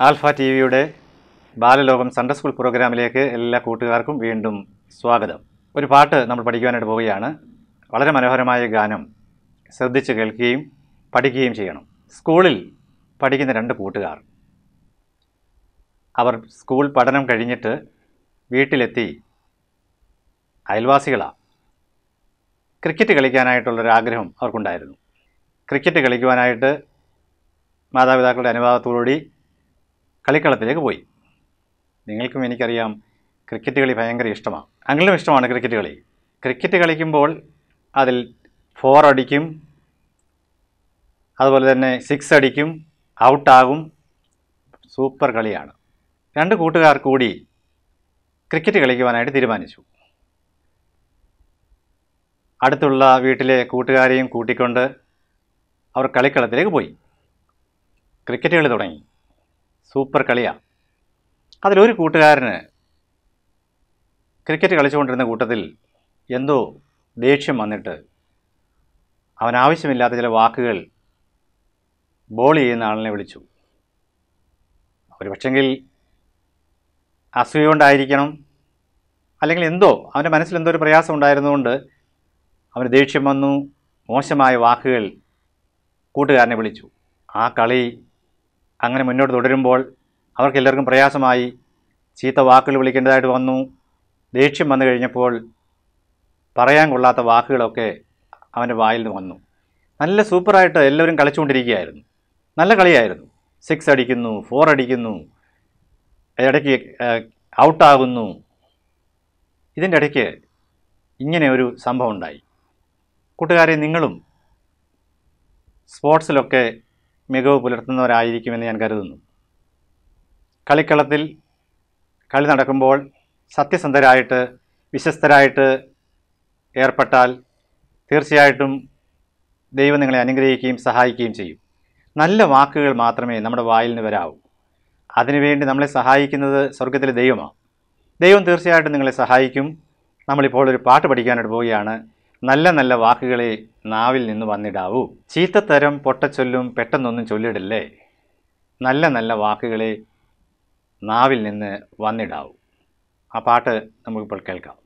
Alpha T വിയുടെ Balalokam Sunday school പ്രോഗ്രാമിലേക്ക് എല്ലാ കൂട്ടുകാർക്കും വീണ്ടും സ്വാഗതം. ഒരു പാട്ട് നമ്മൾ പഠിക്കുവാനായിട്ട് പോവുകയാണ്. വളരെ മനോഹരമായ ഗാനം ശ്രദ്ധിച്ച് കേൾക്കുകയും പഠിക്കുകയും ചെയ്യണം. സ്കൂളിൽ പഠിക്കുന്ന രണ്ട് കൂട്ടുകാർ. അവർ സ്കൂൾ പഠനം കഴിഞ്ഞിട്ട് വീട്ടിലെത്തി അയൽവാസികളാണ് ക്രിക്കറ്റ് കളിക്കാനായിട്ടുള്ളൊരാഗ്രഹം അവർക്കുണ്ടായിരുന്നു. ക്രിക്കറ്റ് കളിക്കുവാനായിട്ട് മാതാപിതാക്കളുടെ അനുവാദത്തോടുകൂടി കളിക്കളത്തിലേക്ക് പോയി. നിങ്ങൾക്കും എനിക്കറിയാം ക്രിക്കറ്റ് കളി ഭയങ്കര ഇഷ്ടമാണ്. അങ്ങളിലും ഇഷ്ടമാണ് ക്രിക്കറ്റ് കളി. ക്രിക്കറ്റ് കളിക്കുമ്പോൾ അതിൽ ഫോർ അടിക്കും. അതുപോലെ തന്നെ സിക്സ് അടിക്കും. ഔട്ടാകും സൂപ്പർ കളിയാണ്. രണ്ട് കൂട്ടുകാർ കൂടി ക്രിക്കറ്റ് കളിക്കുവാനായിട്ട് തീരുമാനിച്ചു. അടുത്തുള്ള വീട്ടിലെ കൂട്ടുകാരെയും കൂട്ടിക്കൊണ്ട് അവർ കളിക്കളത്തിലേക്ക് പോയി. ക്രിക്കറ്റ് കളി തുടങ്ങി. സൂപ്പർ കളിയാണ് അതിലൊരു കൂട്ടുകാരന് ക്രിക്കറ്റ് കളിച്ചുകൊണ്ടിരുന്ന കൂട്ടത്തിൽ എന്തോ ദേഷ്യം വന്നിട്ട് അവൻ ആവശ്യമില്ലാത്ത ചില വാക്കുകൾ ബോൾ ചെയ്യുന്ന ആളിനെ വിളിച്ചു. ഒരു പക്ഷെങ്കിൽ അസൂയുകൊണ്ടായിരിക്കണം അല്ലെങ്കിൽ എന്തോ അവന്റെ മനസ്സിൽ എന്തോ ഒരു പ്രയാസം ഉണ്ടായിരുന്നുകൊണ്ട് അവന് ദേഷ്യം വന്നു മോശമായ വാക്കുകൾ കൂട്ടുകാരനെ വിളിച്ചു. ആ കളി അങ്ങനെ മുന്നോട്ട് തുടരുമ്പോൾ അവർക്കെല്ലാവർക്കും പ്രയാസമായി ചീത്ത വാക്കുകൾ വിളിക്കേണ്ടതായിട്ട് വന്നു. ദേഷ്യം വന്നു കഴിഞ്ഞപ്പോൾ പറയാൻ കൊള്ളാത്ത വാക്കുകളൊക്കെ അവന്റെ വായിൽ നിന്ന് വന്നു. നല്ല സൂപ്പറായിട്ട് എല്ലാവരും കളിച്ചുകൊണ്ടിരിക്കുകയായിരുന്നു. നല്ല കളിയായിരുന്നു. സിക്സ് അടിക്കുന്നു ഫോർ അടിക്കുന്നു ഇടയ്ക്ക് ഔട്ടാകുന്നു ഇതിന്റെ ഇടയ്ക്ക് ഇങ്ങനെ ഒരു സംഭവം ഉണ്ടായി. കൂട്ടുകാരെ നിങ്ങളും സ്പോർട്സിലൊക്കെ മികവ് പുലർത്തുന്നവരായിരിക്കുമെന്ന് ഞാൻ കരുതുന്നു. കളിക്കളത്തിൽ കളി നടക്കുമ്പോൾ സത്യസന്ധരായിട്ട് വിശ്വസ്തരായിട്ട് ഏർപ്പെട്ടാൽ തീർച്ചയായിട്ടും ദൈവം നിങ്ങളെ അനുഗ്രഹിക്കുകയും സഹായിക്കുകയും ചെയ്യും. നല്ല വാക്കുകൾ മാത്രമേ നമ്മുടെ വായിൽ നിന്ന് വരാവൂ അതിനുവേണ്ടി നമ്മളെ സഹായിക്കുന്നത് സ്വർഗത്തിലെ ദൈവമാണ് ദൈവം തീർച്ചയായിട്ടും നിങ്ങളെ സഹായിക്കും. നമ്മളിപ്പോൾ ഒരു പാട്ട് പഠിക്കാനായിട്ട് പോവുകയാണ്. നല്ല നല്ല വാക്കുകളെ നാവിൽ നിന്ന് വന്നിടാവൂ. ചീത്തത്തരം പൊട്ടച്ചൊല്ലും പെട്ടെന്നൊന്നും ചൊല്ലിടില്ലേ? നല്ല നല്ല വാക്കുകളെ നാവിൽ നിന്ന് വന്നിടാവൂ. ആ പാട്ട് നമുക്കിപ്പോൾ കേൾക്കാം.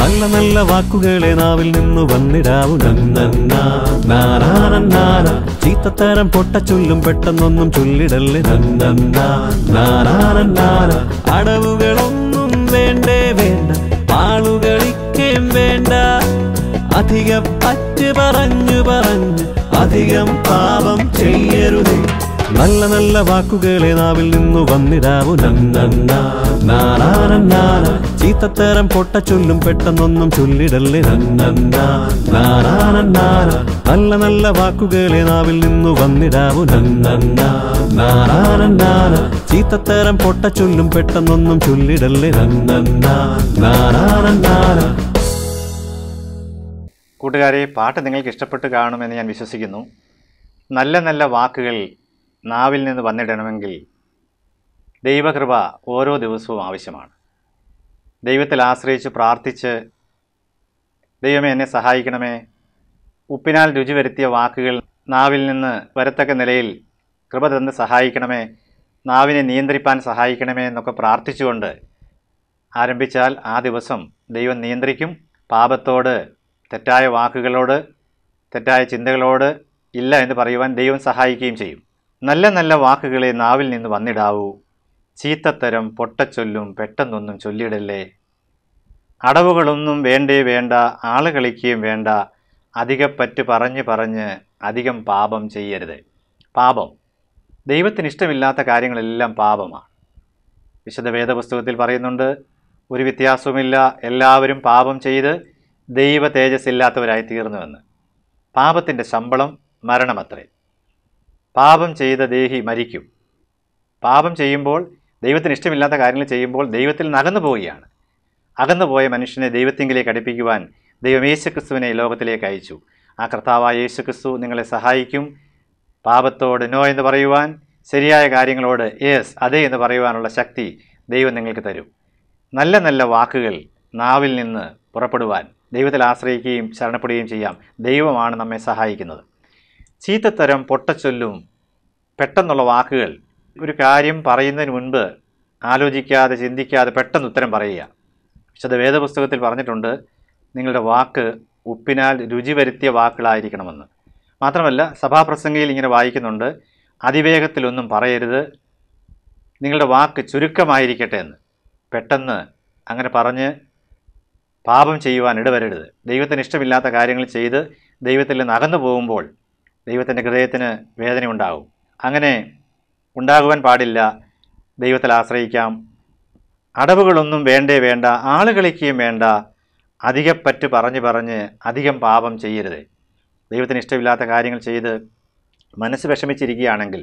നല്ല നല്ല വാക്കുകളെ നാവിൽ നിന്ന് വന്നിടാവു. ചീത്തത്തരം പൊട്ടച്ചൊല്ലും പെട്ടെന്നൊന്നും ചൊല്ലിടല്ലേ. അടവുകളൊന്നും വേണ്ടേ വേണ്ട ആളുകളിക്കേം വേണ്ട അധികം പറ്റ് പറഞ്ഞു പറഞ്ഞ് അധികം പാപം ചെയ്യരുതേ നല്ല നല്ല വാക്കുകളെ നാവിൽ നിന്നു വന്നിടാവു ചീത്തത്തരം പൊട്ട ചൊല്ലും പെട്ടെന്നൊന്നും ചൊല്ലിടല്ലേ നാനാനന്നാന. നല്ല നല്ല വാക്കുകളെ നാവിൽ നിന്നു വന്നിടാവു നന്നന്നാ, നാനാനന്നാന. പൊട്ട ചൊല്ലും പെട്ടെന്നൊന്നും ചൊല്ലിടല്ലേ. കൂട്ടുകാരെ പാട്ട് നിങ്ങൾക്ക് ഇഷ്ടപ്പെട്ട് കാണുമെന്ന് ഞാൻ വിശ്വസിക്കുന്നു നല്ല നല്ല വാക്കുകൾ നാവിൽ നിന്ന് വന്നിടണമെങ്കിൽ ദൈവകൃപ ഓരോ ദിവസവും ആവശ്യമാണ് ദൈവത്തിൽ ആശ്രയിച്ച് പ്രാർത്ഥിച്ച് ദൈവമേ എന്നെ സഹായിക്കണമേ ഉപ്പിനാൽ രുചി വരുത്തിയ വാക്കുകൾ നാവിൽ നിന്ന് വരത്തക്ക നിലയിൽ കൃപ തന്ന് സഹായിക്കണമേ നാവിനെ നിയന്ത്രിപ്പാൻ സഹായിക്കണമേ എന്നൊക്കെ പ്രാർത്ഥിച്ചുകൊണ്ട് ആരംഭിച്ചാൽ ആ ദിവസം ദൈവം നിയന്ത്രിക്കും. പാപത്തോട് തെറ്റായ വാക്കുകളോട് തെറ്റായ ചിന്തകളോട് ഇല്ല എന്ന് പറയുവാൻ ദൈവം സഹായിക്കുകയും ചെയ്യും. നല്ല നല്ല വാക്കുകളെ നാവിൽ നിന്ന് വന്നിടാവൂ. ചീത്തത്തരം പൊട്ടച്ചൊല്ലും പെട്ടെന്നൊന്നും ചൊല്ലിടല്ലേ? അടവുകളൊന്നും വേണ്ടേ വേണ്ട ആൾ കളിക്കുകയും വേണ്ട അധികപ്പറ്റ് പറഞ്ഞ് പറഞ്ഞ് അധികം പാപം ചെയ്യരുത്. പാപം. ദൈവത്തിന് ഇഷ്ടമില്ലാത്ത കാര്യങ്ങളെല്ലാം പാപമാണ്. വിശുദ്ധ വേദപുസ്തകത്തിൽ പറയുന്നുണ്ട് ഒരു വ്യത്യാസവുമില്ല എല്ലാവരും പാപം ചെയ്ത് ദൈവ തേജസ്സില്ലാത്തവരായി തീർന്നുവെന്ന് പാപത്തിന്റെ ശമ്പളം മരണമത്രേ. പാപം ചെയ്ത ദേഹി മരിക്കും. പാപം ചെയ്യുമ്പോൾ ദൈവത്തിന് ഇഷ്ടമില്ലാത്ത കാര്യങ്ങൾ ചെയ്യുമ്പോൾ ദൈവത്തിൽ നിന്ന് അകന്നു പോവുകയാണ്. അകന്നു പോയ മനുഷ്യനെ ദൈവത്തിങ്കിലേക്ക് അടുപ്പിക്കുവാൻ ദൈവം യേശുക്രിസ്തുവിനെ ലോകത്തിലേക്ക് അയച്ചു. ആ കർത്താവായ യേശുക്രിസ്തു നിങ്ങളെ സഹായിക്കും പാപത്തോട് നോ എന്ന് പറയുവാൻ ശരിയായ കാര്യങ്ങളോട് യേസ് അതെ എന്ന് പറയുവാനുള്ള ശക്തി ദൈവം നിങ്ങൾക്ക് തരും. നല്ല നല്ല വാക്കുകൾ നാവിൽ നിന്ന് പുറപ്പെടുവാൻ ദൈവത്തിൽ ആശ്രയിക്കുകയും ശരണപ്പെടുകയും ചെയ്യാം. ദൈവമാണ് നമ്മെ സഹായിക്കുന്നത്. ചീത്തത്തരം പൊട്ടച്ചൊല്ലും പെട്ടെന്നുള്ള വാക്കുകൾ ഒരു കാര്യം പറയുന്നതിന് മുൻപ് ആലോചിക്കാതെ ചിന്തിക്കാതെ പെട്ടെന്ന് ഉത്തരം പറയുക. വിശുദ്ധ വേദപുസ്തകത്തിൽ പറഞ്ഞിട്ടുണ്ട് നിങ്ങളുടെ വാക്ക് ഉപ്പിനാൽ രുചി വരുത്തിയ വാക്കുകളായിരിക്കണമെന്ന്. മാത്രമല്ല സഭാപ്രസംഗയിൽ ഇങ്ങനെ വായിക്കുന്നുണ്ട് അതിവേഗത്തിലൊന്നും പറയരുത് നിങ്ങളുടെ വാക്ക് ചുരുക്കമായിരിക്കട്ടെ എന്ന്. പെട്ടെന്ന് അങ്ങനെ പറഞ്ഞ് പാപം ചെയ്യുവാൻ ഇടവരരുത്. ദൈവത്തിന് ഇഷ്ടമില്ലാത്ത കാര്യങ്ങൾ ചെയ്ത് ദൈവത്തിൽ നിന്ന് അകന്നു പോകുമ്പോൾ ദൈവത്തിന്റെ ഹൃദയത്തിന് വേദന ഉണ്ടാകും. അങ്ങനെ ഉണ്ടാകുവാൻ പാടില്ല ദൈവത്തിൽ ആശ്രയിക്കാം. അടവുകളൊന്നും വേണ്ടേ വേണ്ട ആളുകളിക്കുകയും വേണ്ട അധികപ്പറ്റ് പറഞ്ഞ് പറഞ്ഞ് അധികം പാപം ചെയ്യരുത്. ദൈവത്തിന് ഇഷ്ടമില്ലാത്ത കാര്യങ്ങൾ ചെയ്ത് മനസ്സ് വിഷമിച്ചിരിക്കുകയാണെങ്കിൽ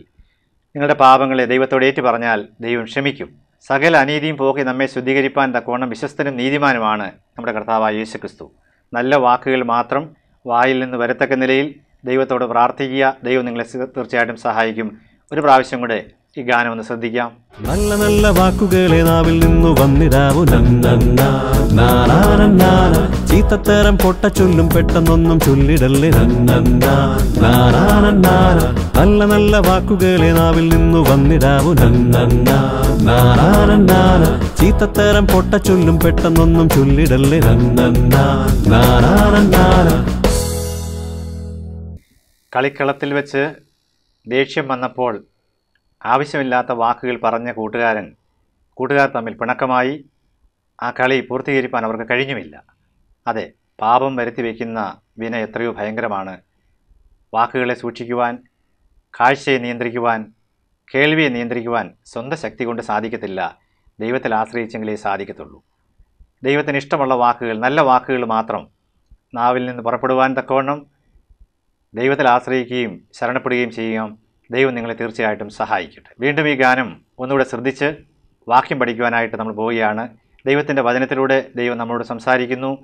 നിങ്ങളുടെ പാപങ്ങളെ ദൈവത്തോട് ഏറ്റു പറഞ്ഞാൽ ദൈവം ക്ഷമിക്കും. സകല അനീതിയും പോക്കി നമ്മെ ശുദ്ധീകരിപ്പാൻ തക്കവണ്ണം വിശ്വസ്തനും നീതിമാനുമാണ് നമ്മുടെ കർത്താവായ യേശു ക്രിസ്തു നല്ല വാക്കുകൾ മാത്രം വായിൽ നിന്ന് വരത്തക്ക നിലയിൽ ദൈവത്തോട് പ്രാർത്ഥിക്കുക. ദൈവം നിങ്ങളെ തീർച്ചയായിട്ടും സഹായിക്കും. ഒരു പ്രാവശ്യം കൂടെ ഈ ഗാനം ഒന്ന് ശ്രദ്ധിക്കാം നല്ല നല്ല വാക്കുകളെ നാവിൽ നിന്നു വന്നിടാവു ചീത്തത്തരം പൊട്ട ചൊല്ലും പെട്ടെന്നൊന്നും ചൊല്ലിടല്ലേ നല്ല നല്ല വാക്കുകളെ നാവിൽ നിന്നു വന്നിടാവു ചീത്തത്തരം പൊട്ട ചൊല്ലും പെട്ടെന്നൊന്നും ചൊല്ലിടല്ലേ കളിക്കളത്തിൽ വെച്ച് ദേഷ്യം വന്നപ്പോൾ ആവശ്യമില്ലാത്ത വാക്കുകൾ പറഞ്ഞ കൂട്ടുകാരൻ കൂട്ടുകാർ തമ്മിൽ പിണക്കമായി ആ കളി പൂർത്തീകരിക്കാൻ അവർക്ക് കഴിഞ്ഞുമില്ല. അതെ പാപം വരുത്തി വയ്ക്കുന്ന വിന എത്രയോ ഭയങ്കരമാണ്. വാക്കുകളെ സൂക്ഷിക്കുവാൻ കാഴ്ചയെ നിയന്ത്രിക്കുവാൻ കേൾവിയെ നിയന്ത്രിക്കുവാൻ സ്വന്തം ശക്തി കൊണ്ട് സാധിക്കത്തില്ല. ദൈവത്തിൽ ആശ്രയിച്ചെങ്കിലേ സാധിക്കത്തുള്ളൂ. ദൈവത്തിന് ഇഷ്ടമുള്ള വാക്കുകൾ നല്ല വാക്കുകൾ മാത്രം നാവിൽ നിന്ന് പുറപ്പെടുവാൻ തക്കവണ്ണം ദൈവത്തിൽ ആശ്രയിക്കുകയും ശരണപ്പെടുകയും ചെയ്യുകയും ദൈവം നിങ്ങളെ തീർച്ചയായിട്ടും സഹായിക്കട്ടെ. വീണ്ടും ഈ ഗാനം ഒന്നുകൂടെ ശ്രദ്ധിച്ച് വാക്യം പഠിക്കുവാനായിട്ട് നമ്മൾ പോവുകയാണ്. ദൈവത്തിന്റെ വചനത്തിലൂടെ ദൈവം നമ്മളോട് സംസാരിക്കുന്നു.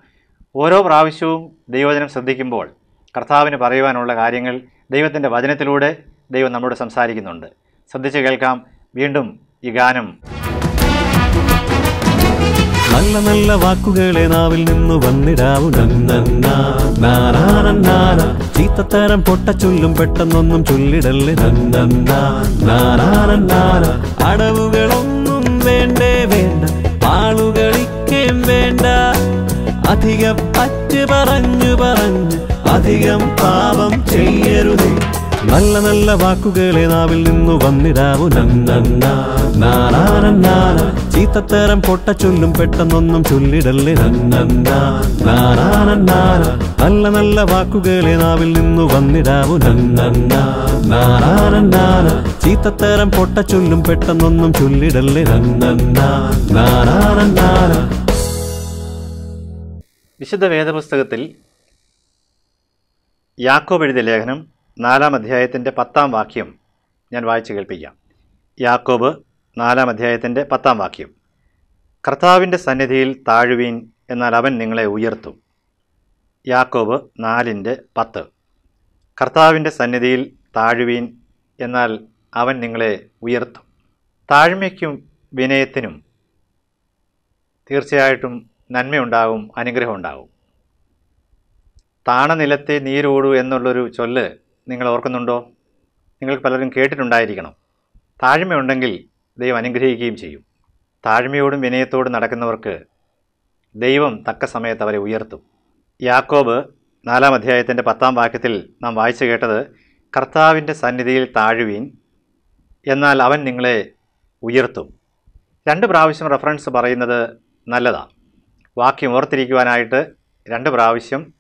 ഓരോ പ്രാവശ്യവും ദൈവവചനം ശ്രദ്ധിക്കുമ്പോൾ കർത്താവിന് പറയുവാനുള്ള കാര്യങ്ങൾ ദൈവത്തിന്റെ വചനത്തിലൂടെ ദൈവം നമ്മളോട് സംസാരിക്കുന്നുണ്ട്. ശ്രദ്ധിച്ച് കേൾക്കാം. വീണ്ടും ഈ ഗാനം. നല്ല നല്ല വാക്കുകളെ നാവിൽ നിന്നു വന്നിടാവു ചീത്തത്തരം പൊട്ട ചൊല്ലും പെട്ടെന്നൊന്നും ചൊല്ലിടല്ലേ അടവുകളൊന്നും വേണ്ടേ വേണ്ട ആളുകളിക്കേം വേണ്ട അധികം പറ്റ് പറഞ്ഞു പറഞ്ഞ് അധികം പാപം ചെയ്യരുതേ നല്ല നല്ല വാക്കുകളെ നാവിൽ നിന്നു വന്നിടാവു ചീത്തത്തരം പൊട്ട ചൊല്ലും പെട്ടെന്നൊന്നും ചൊല്ലിടല്ലേ നല്ല നല്ല വാക്കുകളെ നാവിൽ നിന്നു വന്നിടാവു ചീത്തത്തരം പൊട്ട ചൊല്ലും പെട്ടെന്നൊന്നും ചൊല്ലിടല്ലേ വിശുദ്ധ വേദപുസ്തകത്തിൽ യാക്കോബ് എഴുതിയ ലേഖനം നാലാം അധ്യായത്തിന്റെ പത്താം വാക്യം ഞാൻ വായിച്ചു കേൾപ്പിക്കാം. യാക്കോബ് നാലാം അധ്യായത്തിന്റെ പത്താം വാക്യം. കർത്താവിന്റെ സന്നിധിയിൽ താഴുവീൻ എന്നാൽ അവൻ നിങ്ങളെ ഉയർത്തും. യാക്കോബ് നാലിന്റെ പത്ത്. കർത്താവിന്റെ സന്നിധിയിൽ താഴുവീൻ എന്നാൽ അവൻ നിങ്ങളെ ഉയർത്തും. താഴ്മയ്ക്കും വിനയത്തിനും തീർച്ചയായിട്ടും നന്മയുണ്ടാകും അനുഗ്രഹം ഉണ്ടാകും താണനിലത്തെ നീരോടു എന്നുള്ളൊരു ചൊല്ല് നിങ്ങൾ ഓർക്കുന്നുണ്ടോ? നിങ്ങൾ പലരും കേട്ടിട്ടുണ്ടായിരിക്കണം. താഴ്മയുണ്ടെങ്കിൽ ദൈവം അനുഗ്രഹിക്കുകയും ചെയ്യും. താഴ്മയോടും വിനയത്തോടും നടക്കുന്നവർക്ക് ദൈവം തക്ക സമയത്ത് അവരെ ഉയർത്തും. യാക്കോബ് നാലാം അധ്യായത്തിന്റെ പത്താം വാക്യത്തിൽ നാം വായിച്ചു കേട്ടത് കർത്താവിന്റെ സന്നിധിയിൽ താഴുവീൻ എന്നാൽ അവൻ നിങ്ങളെ ഉയർത്തും. രണ്ട് പ്രാവശ്യം റെഫറൻസ് പറയുന്നത് നല്ലതാണ് വാക്യം ഓർത്തിരിക്കുവാനായിട്ട് രണ്ട് പ്രാവശ്യം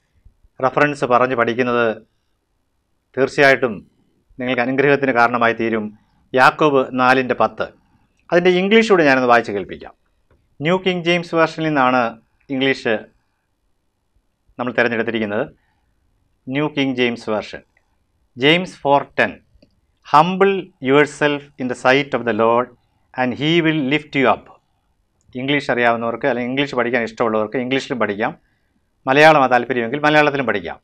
റെഫറൻസ് പറഞ്ഞ് പഠിക്കുന്നത് തീർച്ചയായിട്ടും നിങ്ങൾക്ക് അനുഗ്രഹത്തിന് കാരണമായി തീരും യാക്കോബ് നാലിന്റെ പത്ത്. അതിന്റെ ഇംഗ്ലീഷൂടെ ഞാനൊന്ന് വായിച്ച് കേൾപ്പിക്കാം. ന്യൂ കിങ് ജെയിംസ് വേർഷനിൽ നിന്നാണ് ഇംഗ്ലീഷ് നമ്മൾ തിരഞ്ഞെടുത്തിരിക്കുന്നത്. New King James version. James four ten humble yourself in the sight of the Lord and he will lift you up. English അറിയാവുന്നവർക്ക് അല്ലെങ്കിൽ ഇംഗ്ലീഷ് പഠിക്കാൻ ഇഷ്ടമുള്ളവർക്ക് ഇംഗ്ലീഷിലും പഠിക്കാം. ആ താല്പര്യമെങ്കിൽ മലയാളത്തിലും പഠിക്കാം.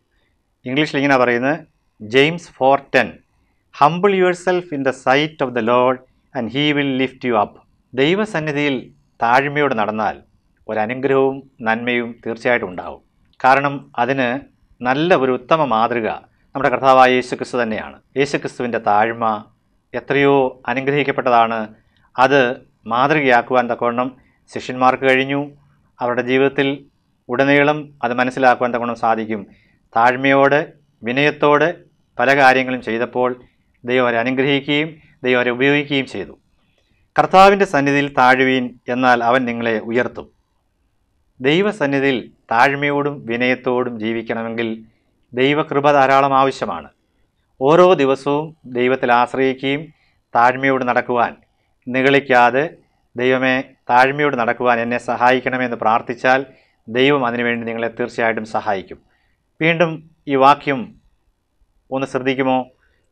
ഇംഗ്ലീഷിൽ ഇങ്ങനെ പറയുന്നത് ten humble yourself in the sight of the Lord and he will lift you up ദൈവസന്നിധിയിൽ താഴ്മയോട് നടന്നാൽ ഒരനുഗ്രഹവും നന്മയും തീർച്ചയായിട്ടും ഉണ്ടാവും. കാരണം അതിന് നല്ല ഒരു ഉത്തമ മാതൃക നമ്മുടെ കർത്താവായ യേശുക്രിസ്തു തന്നെയാണ്. യേശുക്രിസ്തുവിന്റെ താഴ്മ എത്രയോ അനുഗ്രഹിക്കപ്പെട്ടതാണ്. അത് മാതൃകയാക്കുവാൻ തക്കവണ്ണം ശിഷ്യന്മാർക്ക് കഴിഞ്ഞു. അവരുടെ ജീവിതത്തിൽ ഉടനീളം അത് മനസ്സിലാക്കുവാൻ തക്കവണ്ണം സാധിക്കും. താഴ്മയോടെ വിനയത്തോടെ പല കാര്യങ്ങളും ചെയ്തപ്പോൾ ദൈവം അവരെ അനുഗ്രഹിക്കുകയും ദൈവം അവരെ ഉപയോഗിക്കുകയും ചെയ്തു. കർത്താവിന്റെ സന്നിധിയിൽ താഴുവീൻ എന്നാൽ അവൻ നിങ്ങളെ ഉയർത്തും. ദൈവസന്നിധിയിൽ താഴ്മയോടും വിനയത്തോടും ജീവിക്കണമെങ്കിൽ ദൈവകൃപ ധാരാളം ആവശ്യമാണ്. ഓരോ ദിവസവും ദൈവത്തിൽ ആശ്രയിക്കുകയും താഴ്മയോട് നടക്കുവാൻ നിഗളിക്കാതെ ദൈവമേ താഴ്മയോട് നടക്കുവാൻ എന്നെ സഹായിക്കണമെന്ന് പ്രാർത്ഥിച്ചാൽ ദൈവം അതിനുവേണ്ടി നിങ്ങളെ തീർച്ചയായിട്ടും സഹായിക്കും. വീണ്ടും ഈ വാക്യം ഒന്ന് ശ്രദ്ധിക്കുമോ?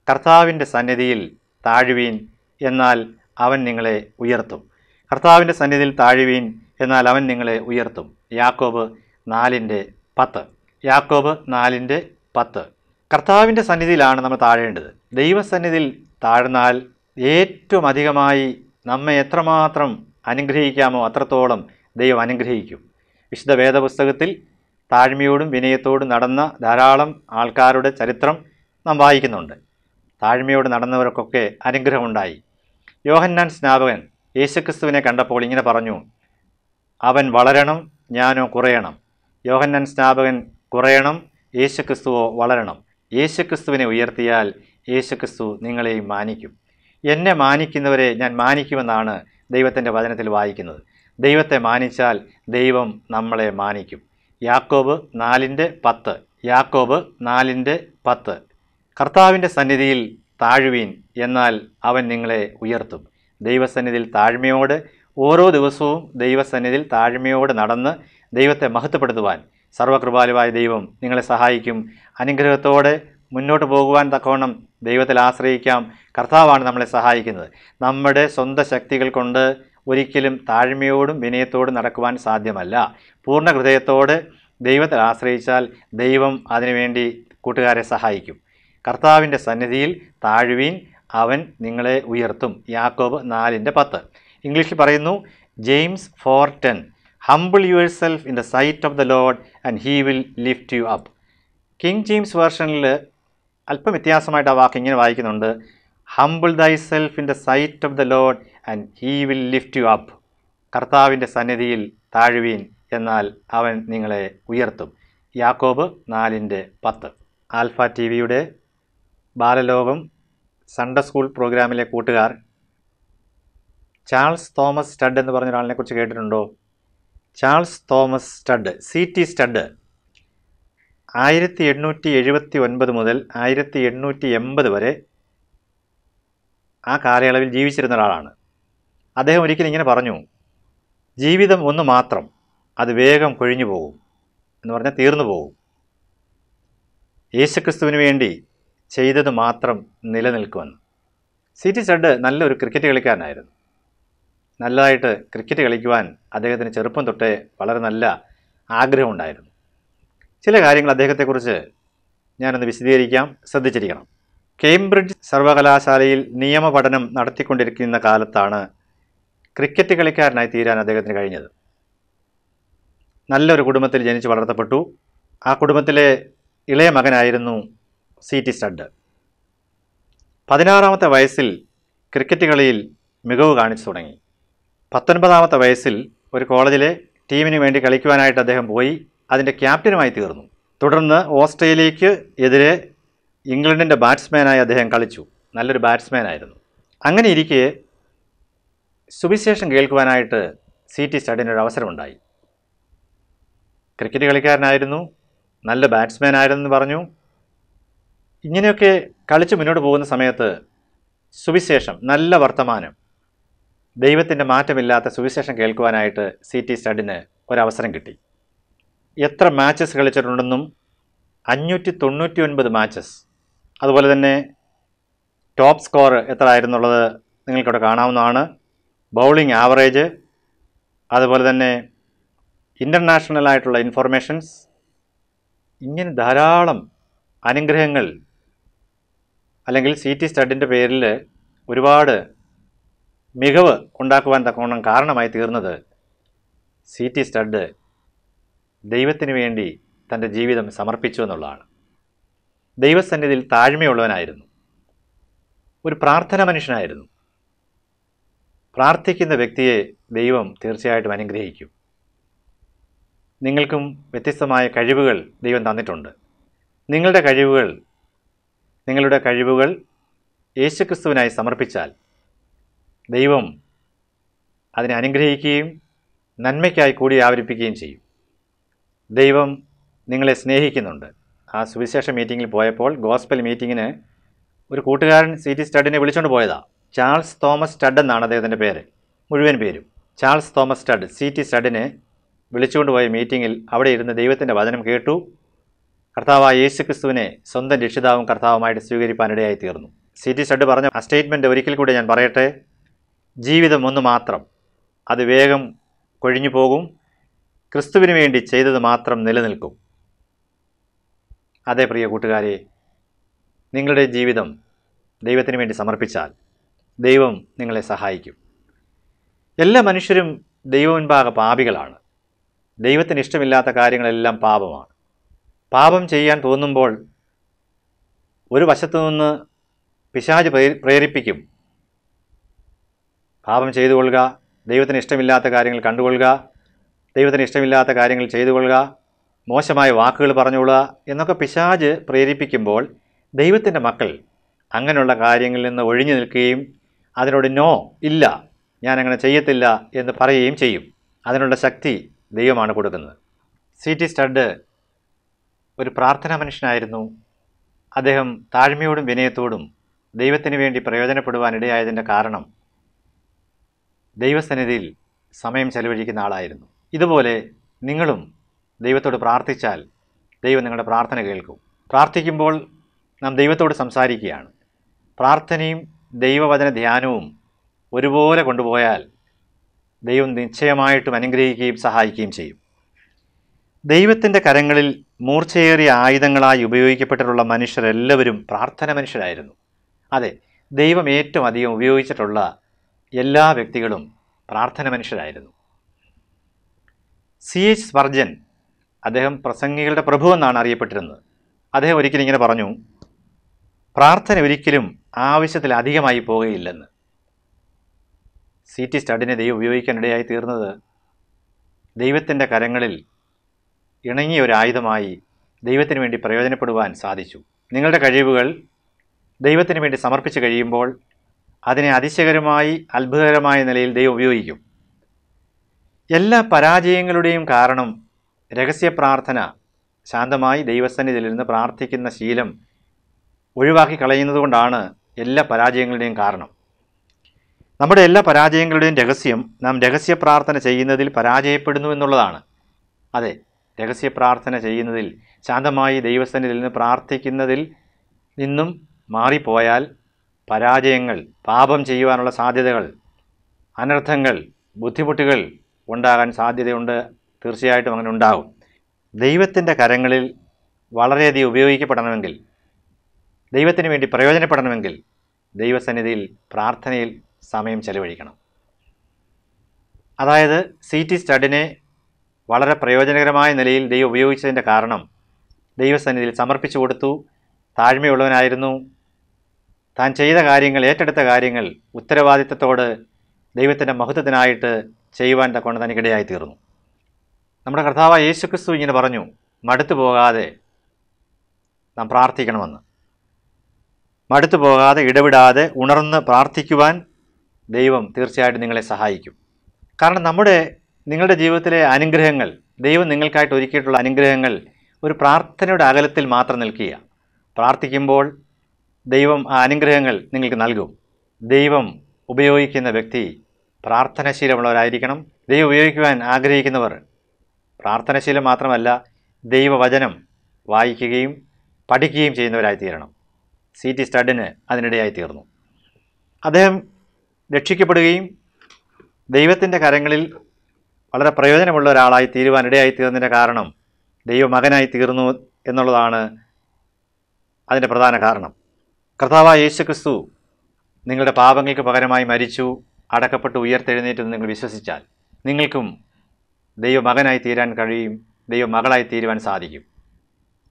കർത്താവിന്റെ സന്നിധിയിൽ താഴുവീൻ എന്നാൽ അവൻ നിങ്ങളെ ഉയർത്തും. കർത്താവിന്റെ സന്നിധിയിൽ താഴുവീൻ എന്നാൽ അവൻ നിങ്ങളെ ഉയർത്തും. യാക്കോബ് നാലിന്റെ പത്ത്. യാക്കോബ് നാലിന്റെ പത്ത്. കർത്താവിന്റെ സന്നിധിയിലാണ് നമ്മൾ താഴേണ്ടത്. ദൈവസന്നിധിയിൽ താഴ്ന്നാൽ ഏറ്റവും അധികമായി നമ്മെ എത്രമാത്രം അനുഗ്രഹിക്കാമോ അത്രത്തോളം ദൈവം അനുഗ്രഹിക്കും. വിശുദ്ധ വേദപുസ്തകത്തിൽ താഴ്മയോടും വിനയത്തോടും നടന്ന ധാരാളം ആൾക്കാരുടെ ചരിത്രം നാം വായിക്കുന്നുണ്ട്. താഴ്മയോട് നടന്നവർക്കൊക്കെ അനുഗ്രഹമുണ്ടായി. യോഹന്നാൻ സ്നാപകൻ യേശുക്രിസ്തുവിനെ കണ്ടപ്പോൾ ഇങ്ങനെ പറഞ്ഞു അവൻ വളരണം ഞാനോ കുറയണം. യോഹന്നാൻ സ്നാപകൻ കുറയണം യേശുക്രിസ്തുവോ വളരണം. യേശുക്രിസ്തുവിനെ ഉയർത്തിയാൽ യേശുക്രിസ്തു നിങ്ങളെയും മാനിക്കും. എന്നെ മാനിക്കുന്നവരെ ഞാൻ മാനിക്കുമെന്നാണ് ദൈവത്തിന്റെ വചനത്തിൽ വായിക്കുന്നത്. ദൈവത്തെ മാനിച്ചാൽ ദൈവം നമ്മളെ മാനിക്കും. യാക്കോബ് നാലിന്റെ പത്ത്. യാക്കോബ് നാലിന്റെ പത്ത്. കർത്താവിന്റെ സന്നിധിയിൽ താഴുവീൻ എന്നാൽ അവൻ നിങ്ങളെ ഉയർത്തും. ദൈവസന്നിധിയിൽ താഴ്മയോട് ഓരോ ദിവസവും ദൈവസന്നിധിയിൽ താഴ്മയോട് നടന്ന് ദൈവത്തെ മഹത്വപ്പെടുത്തുവാൻ സർവകൃപാലുവായ ദൈവം നിങ്ങളെ സഹായിക്കും. അനുഗ്രഹത്തോടെ മുന്നോട്ട് പോകുവാൻ തക്കവണ്ണം ദൈവത്തിൽ ആശ്രയിക്കാം. കർത്താവാണ് നമ്മളെ സഹായിക്കുന്നത്. നമ്മുടെ സ്വന്തം ശക്തികൾ കൊണ്ട് ഒരിക്കലും താഴ്മയോടും വിനയത്തോടും നടക്കുവാൻ സാധ്യമല്ല. പൂർണ ഹൃദയത്തോടെ ദൈവത്തിൽ ആശ്രയിച്ചാൽ ദൈവം അതിനുവേണ്ടി കൂട്ടുകാരെ സഹായിക്കും. കർത്താവിന്റെ സന്നിധിയിൽ താഴ്വീൻ അവൻ നിങ്ങളെ ഉയർത്തും. യാക്കോബ് നാലിന്റെ പത്ത്. ഇംഗ്ലീഷിൽ പറയുന്നു James four ten humble yourself in the sight of the Lord and he will lift you up King James വേർഷനിൽ അല്പം വ്യത്യാസമായിട്ട് ആ വാക്ക് ഇങ്ങനെ വായിക്കുന്നുണ്ട്. Humble thyself in the sight of the Lord and he will lift you up കർത്താവിന്റെ സന്നിധിയിൽ താഴ്വീൻ എന്നാൽ അവൻ നിങ്ങളെ ഉയർത്തും. യാക്കോബ് നാലിന്റെ പത്ത്. ആൽഫ ടി വിയുടെ ബാലലോകം സൺഡേ സ്കൂൾ പ്രോഗ്രാമിലെ കൂട്ടുകാർ ചാൾസ് തോമസ് സ്റ്റഡ് എന്ന് പറഞ്ഞ ഒരാളിനെ കുറിച്ച് കേട്ടിട്ടുണ്ടോ? Charles Thomas Studd C T Studd ആയിരത്തി എണ്ണൂറ്റി എഴുപത്തി ഒൻപത് മുതൽ ആയിരത്തി എണ്ണൂറ്റി എൺപത് വരെ ആ കാലയളവിൽ ജീവിച്ചിരുന്ന ഒരാളാണ്. അദ്ദേഹം ഒരിക്കലും ഇങ്ങനെ പറഞ്ഞു ജീവിതം ഒന്ന് മാത്രം അത് വേഗം കൊഴിഞ്ഞു പോകും എന്ന് പറഞ്ഞാൽ തീർന്നു പോകും. യേശുക്രിസ്തുവിന് വേണ്ടി ചെയ്തത് മാത്രം നിലനിൽക്കുമെന്ന്. സി ടി സഡ് നല്ലൊരു ക്രിക്കറ്റ് കളിക്കാരനായിരുന്നു. നല്ലതായിട്ട് ക്രിക്കറ്റ് കളിക്കുവാൻ അദ്ദേഹത്തിന് ചെറുപ്പം തൊട്ടേ വളരെ നല്ല ആഗ്രഹമുണ്ടായിരുന്നു. ചില കാര്യങ്ങൾ അദ്ദേഹത്തെക്കുറിച്ച് ഞാനൊന്ന് വിശദീകരിക്കാം. ശ്രദ്ധിച്ചിരിക്കണം. കേംബ്രിഡ്ജ് സർവകലാശാലയിൽ നിയമ പഠനം നടത്തിക്കൊണ്ടിരിക്കുന്ന കാലത്താണ് ക്രിക്കറ്റ് കളിക്കാരനായി തീരാൻ അദ്ദേഹത്തിന് കഴിഞ്ഞത്. നല്ലൊരു കുടുംബത്തിൽ ജനിച്ച് വളർത്തപ്പെട്ടു. ആ കുടുംബത്തിലെ ഇളയ മകനായിരുന്നു സി ടി സ്റ്റഡ്. പതിനാറാമത്തെ വയസ്സിൽ ക്രിക്കറ്റ് കളിയിൽ മികവ് കാണിച്ചു തുടങ്ങി. പത്തൊൻപതാമത്തെ വയസ്സിൽ ഒരു കോളേജിലെ ടീമിന് വേണ്ടി കളിക്കുവാനായിട്ട് അദ്ദേഹം പോയി. അതിന്റെ ക്യാപ്റ്റനുമായി തീർന്നു. തുടർന്ന് ഓസ്ട്രേലിയയ്ക്ക് എതിരെ ഇംഗ്ലണ്ടിന്റെ ബാറ്റ്സ്മാനായി അദ്ദേഹം കളിച്ചു. നല്ലൊരു ബാറ്റ്സ്മാനായിരുന്നു. അങ്ങനെ ഇരിക്കെ സുവിശേഷം കേൾക്കുവാനായിട്ട് സി ടി സ്റ്റഡിന് ഒരു അവസരമുണ്ടായി. ക്രിക്കറ്റ് കളിക്കാരനായിരുന്നു. നല്ല ബാറ്റ്സ്മാൻ ആയിരുന്നെന്ന് പറഞ്ഞു. ഇങ്ങനെയൊക്കെ കളിച്ച് മുന്നോട്ട് പോകുന്ന സമയത്ത് സുവിശേഷം നല്ല വർത്തമാനം ദൈവത്തിന്റെ മാറ്റമില്ലാത്ത സുവിശേഷം കേൾക്കുവാനായിട്ട് സി ടി സ്റ്റഡിന് ഒരവസരം കിട്ടി. എത്ര മാച്ചസ് കളിച്ചിട്ടുണ്ടെന്നും അഞ്ഞൂറ്റി തൊണ്ണൂറ്റി ഒൻപത് മാച്ചസ് അതുപോലെ തന്നെ ടോപ്പ് സ്കോർ എത്ര ആയിരുന്നുള്ളത് നിങ്ങൾക്കിവിടെ കാണാവുന്നതാണ്. ബൗളിംഗ് ആവറേജ് അതുപോലെ തന്നെ ഇന്റർനാഷണൽ ആയിട്ടുള്ള ഇൻഫർമേഷൻസ് ഇങ്ങനെ ധാരാളം അനുഗ്രഹങ്ങൾ അല്ലെങ്കിൽ സി ടി സ്റ്റഡിന്റെ പേരിൽ ഒരുപാട് മികവ് ഉണ്ടാക്കുവാൻ തക്കവണ്ണം കാരണമായി തീർന്നത് സി ടി സ്റ്റഡ് ദൈവത്തിന് വേണ്ടി തന്റെ ജീവിതം സമർപ്പിച്ചു എന്നുള്ളതാണ്. ദൈവസന്നിധിയിൽ താഴ്മയുള്ളവനായിരുന്നു. ഒരു പ്രാർത്ഥന മനുഷ്യനായിരുന്നു. പ്രാർത്ഥിക്കുന്ന വ്യക്തിയെ ദൈവം തീർച്ചയായിട്ടും അനുഗ്രഹിക്കും. നിങ്ങൾക്കും വ്യത്യസ്തമായ കഴിവുകൾ ദൈവം തന്നിട്ടുണ്ട്. നിങ്ങളുടെ കഴിവുകൾ നിങ്ങളുടെ കഴിവുകൾ യേശുക്രിസ്തുവിനായി സമർപ്പിച്ചാൽ ദൈവം അതിനെ അനുഗ്രഹിക്കുകയും നന്മയ്ക്കായി കൂടി ആവരിപ്പിക്കുകയും ചെയ്യും. ദൈവം നിങ്ങളെ സ്നേഹിക്കുന്നുണ്ട്. ആ സുവിശേഷ മീറ്റിങ്ങിൽ പോയപ്പോൾ ഗോസ്പൽ മീറ്റിങ്ങിന് ഒരു കൂട്ടുകാരൻ സി ടി സ്റ്റഡിനെ വിളിച്ചുകൊണ്ട് പോയതാണ് ചാൾസ് തോമസ് സ്റ്റഡ് എന്നാണ് അദ്ദേഹത്തിന്റെ പേര്. മുഴുവൻ പേരും. Charles Thomas Studd C T സ്റ്റഡിനെ വിളിച്ചുകൊണ്ട് പോയ മീറ്റിങ്ങിൽ അവിടെ ഇരുന്ന് ദൈവത്തിന്റെ വചനം കേട്ടു. കർത്താവായ യേശു ക്രിസ്തുവിനെ സ്വന്തം രക്ഷിതാവും കർത്താവുമായിട്ട് സ്വീകരിപ്പാനിടയായി തീർന്നു സി. ടി. സ്റ്റഡ് പറഞ്ഞ ആ സ്റ്റേറ്റ്മെന്റ് ഒരിക്കൽ കൂടി ഞാൻ പറയട്ടെ? ജീവിതം ഒന്ന് മാത്രം. അത് വേഗം കൊഴിഞ്ഞു പോകും. ക്രിസ്തുവിന് വേണ്ടി ചെയ്തത് മാത്രം നിലനിൽക്കും. അതെ പ്രിയ കൂട്ടുകാരെ നിങ്ങളുടെ ജീവിതം ദൈവത്തിന് വേണ്ടി സമർപ്പിച്ചാൽ ദൈവം നിങ്ങളെ സഹായിക്കും. എല്ലാ മനുഷ്യരും ദൈവമുൻപാകെ പാപികളാണ്. ദൈവത്തിന് ഇഷ്ടമില്ലാത്ത കാര്യങ്ങളെല്ലാം പാപമാണ്. പാപം ചെയ്യാൻ തോന്നുമ്പോൾ ഒരു വശത്തു നിന്ന് പിശാജ് പ്രേരിപ്പിക്കും. പാപം ചെയ്തു കൊള്ളുക ദൈവത്തിന് ഇഷ്ടമില്ലാത്ത കാര്യങ്ങൾ കണ്ടുകൊള്ളുക ദൈവത്തിന് ഇഷ്ടമില്ലാത്ത കാര്യങ്ങൾ ചെയ്തു കൊള്ളുക മോശമായ വാക്കുകൾ പറഞ്ഞുകൊള്ളുക എന്നൊക്കെ പിശാജ് പ്രേരിപ്പിക്കുമ്പോൾ ദൈവത്തിന്റെ മക്കൾ അങ്ങനെയുള്ള കാര്യങ്ങളിൽ നിന്ന് ഒഴിഞ്ഞു നിൽക്കുകയും അതിനോട് നോ ഇല്ല ഞാൻ അങ്ങനെ ചെയ്യത്തില്ല എന്ന് പറയുകയും ചെയ്യും. അതിനുള്ള ശക്തി ദൈവമാണ് കൊടുക്കുന്നത്. സി ടി സ്റ്റഡ് ഒരു പ്രാർത്ഥനാ മനുഷ്യനായിരുന്നു. അദ്ദേഹം താഴ്മയോടും വിനയത്തോടും ദൈവത്തിന് വേണ്ടി പ്രയോജനപ്പെടുവാനിടയായതിന്റെ കാരണം ദൈവസന്നിധിയിൽ സമയം ചെലവഴിക്കുന്ന ആളായിരുന്നു. ഇതുപോലെ നിങ്ങളും ദൈവത്തോട് പ്രാർത്ഥിച്ചാൽ ദൈവം നിങ്ങളുടെ പ്രാർത്ഥന കേൾക്കും. പ്രാർത്ഥിക്കുമ്പോൾ നാം ദൈവത്തോട് സംസാരിക്കുകയാണ്. പ്രാർത്ഥനയും ദൈവവചന ധ്യാനവും ഒരുപോലെ കൊണ്ടുപോയാൽ ദൈവം നിശ്ചയമായിട്ടും അനുഗ്രഹിക്കുകയും സഹായിക്കുകയും ചെയ്യും. ദൈവത്തിന്റെ കരങ്ങളിൽ മൂർച്ചയേറിയ ആയുധങ്ങളായി ഉപയോഗിക്കപ്പെട്ടിട്ടുള്ള മനുഷ്യരെല്ലാവരും പ്രാർത്ഥന മനുഷ്യരായിരുന്നു. അതെ ദൈവം ഏറ്റവും അധികം ഉപയോഗിച്ചിട്ടുള്ള എല്ലാ വ്യക്തികളും പ്രാർത്ഥന മനുഷ്യരായിരുന്നു. സി എച്ച് സ്പർജൻ അദ്ദേഹം പ്രസംഗികളുടെ പ്രഭു എന്നാണ് അറിയപ്പെട്ടിരുന്നത്. അദ്ദേഹം ഒരിക്കലും ഇങ്ങനെ പറഞ്ഞു പ്രാർത്ഥന ഒരിക്കലും ആവശ്യത്തിലധികമായി പോകുകയില്ലെന്ന്. സി ടി സ്റ്റഡിനെ ദൈവം ഉപയോഗിക്കാനിടയായി തീർന്നത് ദൈവത്തിന്റെ കരങ്ങളിൽ ഇണങ്ങിയ ഒരു ആയുധമായി ദൈവത്തിന് വേണ്ടി പ്രയോജനപ്പെടുവാൻ സാധിച്ചു. നിങ്ങളുടെ കഴിവുകൾ ദൈവത്തിന് വേണ്ടി സമർപ്പിച്ച് കഴിയുമ്പോൾ അതിനെ അതിശയകരമായി അത്ഭുതകരമായ നിലയിൽ ദൈവം ഉപയോഗിക്കും. എല്ലാ പരാജയങ്ങളുടെയും കാരണം രഹസ്യ പ്രാർത്ഥന ശാന്തമായി ദൈവസന്നിധിയിൽ നിന്ന് പ്രാർത്ഥിക്കുന്ന ശീലം ഒഴിവാക്കി കളയുന്നതുകൊണ്ടാണ് എല്ലാ പരാജയങ്ങളുടെയും കാരണം. നമ്മുടെ എല്ലാ പരാജയങ്ങളുടെയും രഹസ്യം നാം രഹസ്യ പ്രാർത്ഥന ചെയ്യുന്നതിൽ പരാജയപ്പെടുന്നു എന്നുള്ളതാണ്. അതെ രഹസ്യ പ്രാർത്ഥന ചെയ്യുന്നതിൽ ശാന്തമായി ദൈവസന്നിധിയിൽ നിന്ന് പ്രാർത്ഥിക്കുന്നതിൽ നിന്നും മാറിപ്പോയാൽ പരാജയങ്ങൾ പാപം ചെയ്യുവാനുള്ള സാധ്യതകൾ അനർത്ഥങ്ങൾ ബുദ്ധിമുട്ടുകൾ ഉണ്ടാകാൻ സാധ്യതയുണ്ട് തീർച്ചയായിട്ടും അങ്ങനെ ഉണ്ടാകും. ദൈവത്തിന്റെ കരങ്ങളിൽ വളരെയധികം ഉപയോഗിക്കപ്പെടണമെങ്കിൽ ദൈവത്തിന് വേണ്ടി പ്രയോജനപ്പെടണമെങ്കിൽ ദൈവസന്നിധിയിൽ പ്രാർത്ഥനയിൽ സമയം ചെലവഴിക്കണം. അതായത് സി ടി സ്റ്റഡിനെ വളരെ പ്രയോജനകരമായ നിലയിൽ ദൈവം ഉപയോഗിച്ചതിന്റെ കാരണം ദൈവസന്നിധിയിൽ സമർപ്പിച്ചു കൊടുത്തു. താഴ്മയുള്ളവനായിരുന്നു. താൻ ചെയ്ത കാര്യങ്ങൾ ഏറ്റെടുത്ത കാര്യങ്ങൾ ഉത്തരവാദിത്തത്തോട് ദൈവത്തിന്റെ മഹത്വത്തിനായിട്ട് ചെയ്യുവാൻ തക്കൊണ്ട് തനിക്കിടയായി തീർന്നു നമ്മുടെ കർത്താവ് യേശുക്രിസ്തു ഇങ്ങനെ പറഞ്ഞു മടുത്തു പോകാതെ നാം പ്രാർത്ഥിക്കണമെന്ന്. മടുത്തു പോകാതെ ഇടപെടാതെ ഉണർന്ന് പ്രാർത്ഥിക്കുവാൻ ദൈവം തീർച്ചയായിട്ടും നിങ്ങളെ സഹായിക്കും. കാരണം നമ്മുടെ നിങ്ങളുടെ ജീവിതത്തിലെ അനുഗ്രഹങ്ങൾ ദൈവം നിങ്ങൾക്കായിട്ട് ഒരുക്കിയിട്ടുള്ള അനുഗ്രഹങ്ങൾ ഒരു പ്രാർത്ഥനയുടെ അകലത്തിൽ മാത്രം നിൽക്കുക. പ്രാർത്ഥിക്കുമ്പോൾ ദൈവം ആ അനുഗ്രഹങ്ങൾ നിങ്ങൾക്ക് നൽകും. ദൈവം ഉപയോഗിക്കുന്ന വ്യക്തി പ്രാർത്ഥനാശീലമുള്ളവരായിരിക്കണം. ദൈവം ഉപയോഗിക്കുവാൻ ആഗ്രഹിക്കുന്നവർ പ്രാർത്ഥനാശീലം മാത്രമല്ല ദൈവവചനം വായിക്കുകയും പഠിക്കുകയും ചെയ്യുന്നവരായിത്തീരണം. സി ടി സ്റ്റഡിന് അതിനിടയായി തീർന്നു അദ്ദേഹം രക്ഷിക്കപ്പെടുകയും ദൈവത്തിന്റെ കരങ്ങളിൽ വളരെ പ്രയോജനമുള്ള ഒരാളായി തീരുവാനിടയായി തീർന്നതിന്റെ കാരണം ദൈവമകനായി തീർന്നു എന്നുള്ളതാണ് അതിന്റെ പ്രധാന കാരണം. കർത്താവായ യേശു ക്രിസ്തു നിങ്ങളുടെ പാപങ്ങൾക്ക് പകരമായി മരിച്ചു അടക്കപ്പെട്ട് ഉയർത്തെഴുന്നേറ്റെന്ന് നിങ്ങൾ വിശ്വസിച്ചാൽ നിങ്ങൾക്കും ദൈവമകനായി തീരാൻ കഴിയും ദൈവമകളായി തീരുവാൻ സാധിക്കും.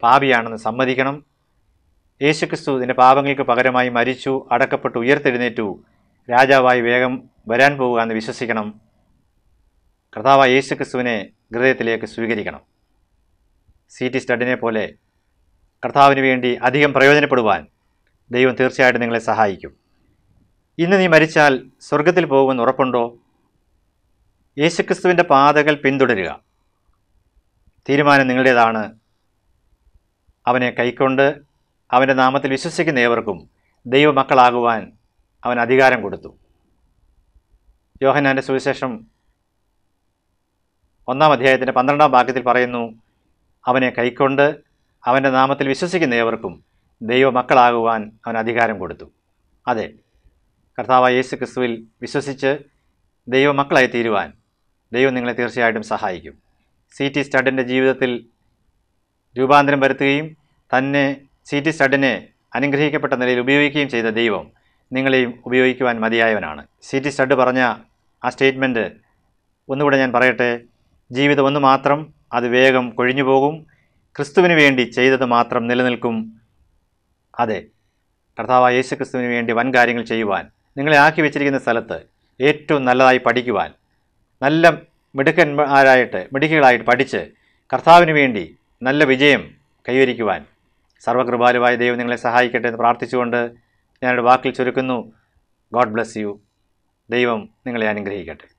പാപിയാണെന്ന് സമ്മതിക്കണം. യേശുക്രിസ്തു നിന്റെ പാപങ്ങൾക്ക് പകരമായി മരിച്ചു അടക്കപ്പെട്ട് ഉയർത്തെഴുന്നേറ്റു രാജാവായി വേഗം വരാൻ പോവുക എന്ന് വിശ്വസിക്കണം. കർത്താവായ യേശുക്രിസ്തുവിനെ ഹൃദയത്തിലേക്ക് സ്വീകരിക്കണം. സി ടി സ്റ്റഡിനെ പോലെ കർത്താവിന് വേണ്ടി അധികം പ്രയോജനപ്പെടുവാൻ ദൈവം തീർച്ചയായിട്ടും നിങ്ങളെ സഹായിക്കും. ഇന്ന് നീ മരിച്ചാൽ സ്വർഗത്തിൽ പോകുമെന്ന് ഉറപ്പുണ്ടോ? യേശുക്രിസ്തുവിന്റെ പാതകൾ പിന്തുടരുക. തീരുമാനം നിങ്ങളുടേതാണ്. അവനെ കൈക്കൊണ്ട് അവന്റെ നാമത്തിൽ വിശ്വസിക്കുന്ന ഏവർക്കും ദൈവമക്കളാകുവാൻ അവൻ അധികാരം കൊടുത്തു. യോഹനാന്റെ സുവിശേഷം ഒന്നാം അധ്യായത്തിന്റെ പന്ത്രണ്ടാം വാക്യത്തിൽ പറയുന്നു അവനെ കൈക്കൊണ്ട് അവന്റെ നാമത്തിൽ വിശ്വസിക്കുന്ന ഏവർക്കും ദൈവമക്കളാകുവാൻ അവൻ അധികാരം കൊടുത്തു. അതെ കർത്താവ് യേശു ക്രിസ്തുവിൽ വിശ്വസിച്ച് ദൈവമക്കളായി തീരുവാൻ ദൈവം നിങ്ങളെ തീർച്ചയായിട്ടും സഹായിക്കും. സി ടി സ്റ്റഡിന്റെ ജീവിതത്തിൽ രൂപാന്തരം വരുത്തുകയും തന്നെ സി ടി സ്റ്റഡിനെ അനുഗ്രഹിക്കപ്പെട്ട നിലയിൽ ഉപയോഗിക്കുകയും ചെയ്ത ദൈവം നിങ്ങളെയും ഉപയോഗിക്കുവാൻ മതിയായവനാണ്. സി ടി സ്റ്റഡ് പറഞ്ഞ ആ സ്റ്റേറ്റ്മെന്റ് ഒന്നുകൂടെ ഞാൻ പറയട്ടെ. ജീവിതം ഒന്ന് മാത്രം അത് വേഗം കൊഴിഞ്ഞു പോകും. ക്രിസ്തുവിന് വേണ്ടി ചെയ്തത് മാത്രം നിലനിൽക്കും. അതെ കർത്താവായ യേശു ക്രിസ്തുവിന് വേണ്ടി വൻ കാര്യങ്ങൾ ചെയ്യുവാൻ നിങ്ങളെ ആക്കി വെച്ചിരിക്കുന്ന സ്ഥലത്ത് ഏറ്റവും നല്ലതായി പഠിക്കുവാൻ നല്ല മിടുക്കന്മാരായിട്ട് മിടുക്കികളായിട്ട് പഠിച്ച് കർത്താവിന് വേണ്ടി നല്ല വിജയം കൈവരിക്കുവാൻ സർവകൃപാലുവായ ദൈവം നിങ്ങളെ സഹായിക്കട്ടെ എന്ന് പ്രാർത്ഥിച്ചുകൊണ്ട് ഞാനൊരു വാക്കിൽ ചുരുക്കുന്നു. God bless you. ദൈവം നിങ്ങളെ അനുഗ്രഹിക്കട്ടെ.